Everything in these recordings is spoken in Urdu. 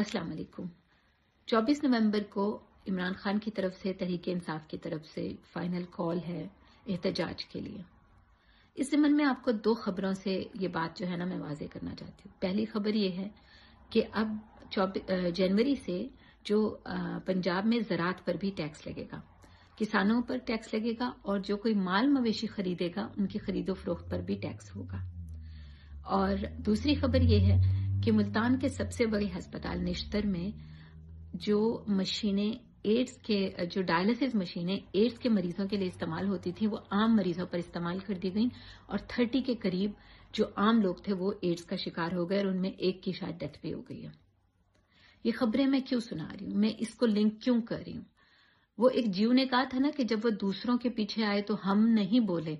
السلام علیکم۔ چوبیس نومبر کو عمران خان کی طرف سے، تحریک انصاف کی طرف سے فائنل کال ہے احتجاج کے لیے۔ اس زمن میں آپ کو دو خبروں سے یہ بات جو ہے نا، میں واضح کرنا چاہتی ہوں۔ پہلی خبر یہ ہے کہ اب جنوری سے جو پنجاب میں زراعت پر بھی ٹیکس لگے گا۔ کسانوں پر ٹیکس لگے گا اور جو کوئی مال مویشی خریدے گا، ان کی خرید و فروخت پر بھی ٹیکس ہوگا۔ اور دوسری خبر یہ ہے کہ ملتان کے سب سے بڑے ہسپتال نشتر میں جو مشینیں ایڈز کے، جو ڈائلسز مشینیں ایڈز کے مریضوں کے لیے استعمال ہوتی تھیں، وہ عام مریضوں پر استعمال کر دی گئیں اور تھرٹی کے قریب جو عام لوگ تھے وہ ایڈز کا شکار ہو گئے اور ان میں ایک کی شاید ڈیتھ بھی ہو گئی ہے۔ یہ خبریں میں کیوں سنا رہی ہوں؟ میں اس کو لنک کیوں کر رہی ہوں؟ وہ ایک جیو نے کہا تھا نا کہ جب وہ دوسروں کے پیچھے آئے تو ہم نہیں بولے،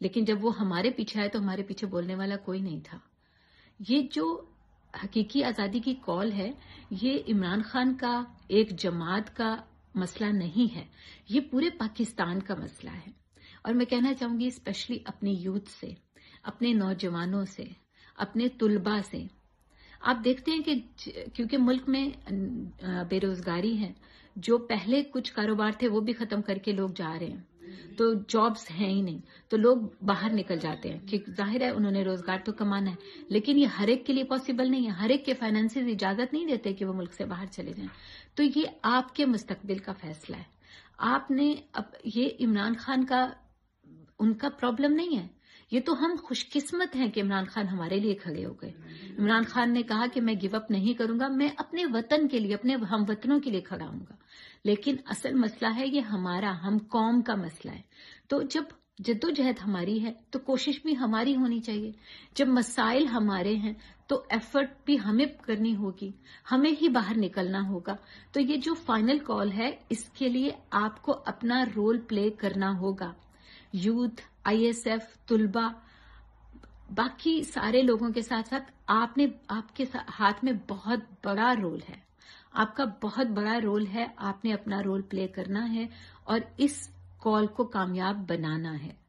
لیکن جب وہ ہمارے پیچھے آئے تو ہمارے پیچھے بولنے والا کوئی نہیں تھا۔ یہ جو حقیقی آزادی کی کال ہے، یہ عمران خان کا ایک جماعت کا مسئلہ نہیں ہے، یہ پورے پاکستان کا مسئلہ ہے۔ اور میں کہنا چاہوں گی اسپیشلی اپنی یوتھ سے، اپنے نوجوانوں سے، اپنے طلباء سے۔ آپ دیکھتے ہیں کہ کیونکہ ملک میں بے روزگاری ہے، جو پہلے کچھ کاروبار تھے وہ بھی ختم کر کے لوگ جا رہے ہیں۔ تو جابس ہیں ہی نہیں۔ تو لوگ باہر نکل جاتے ہیں۔ کہ ظاہر ہے انہوں نے روزگار تو کمانا ہے، لیکن یہ ہر ایک کے لیے پاسبل نہیں ہے۔ ہر ایک کے فائنینس اجازت نہیں دیتے کہ وہ ملک سے باہر چلے جائیں۔ تو یہ آپ کے مستقبل کا فیصلہ ہے۔ آپ نے اب یہ عمران خان کا، ان کا پرابلم نہیں ہے۔ یہ تو ہم خوش قسمت ہیں کہ عمران خان ہمارے لیے کھڑے ہو گئے۔ عمران خان نے کہا کہ میں گیو اپ نہیں کروں گا، میں اپنے وطن کے لیے، اپنے ہم وطنوں کے لیے کھڑا ہوں گا۔ لیکن اصل مسئلہ ہے یہ ہمارا، ہم قوم کا مسئلہ ہے۔ تو جب جدوجہد ہماری ہے تو کوشش بھی ہماری ہونی چاہیے۔ جب مسائل ہمارے ہیں تو ایفرٹ بھی ہمیں کرنی ہوگی، ہمیں ہی باہر نکلنا ہوگا۔ تو یہ جو فائنل کال ہے، اس کے لیے آپ کو اپنا رول پلے کرنا ہوگا۔ یوتھ آئی ایس ایف طلبا باقی سارے لوگوں کے ساتھ ساتھ آپ نے، آپ کے ہاتھ میں بہت بڑا رول ہے۔ آپ کا بہت بڑا رول ہے، آپ نے اپنا رول پلے کرنا ہے اور اس کال کو کامیاب بنانا ہے۔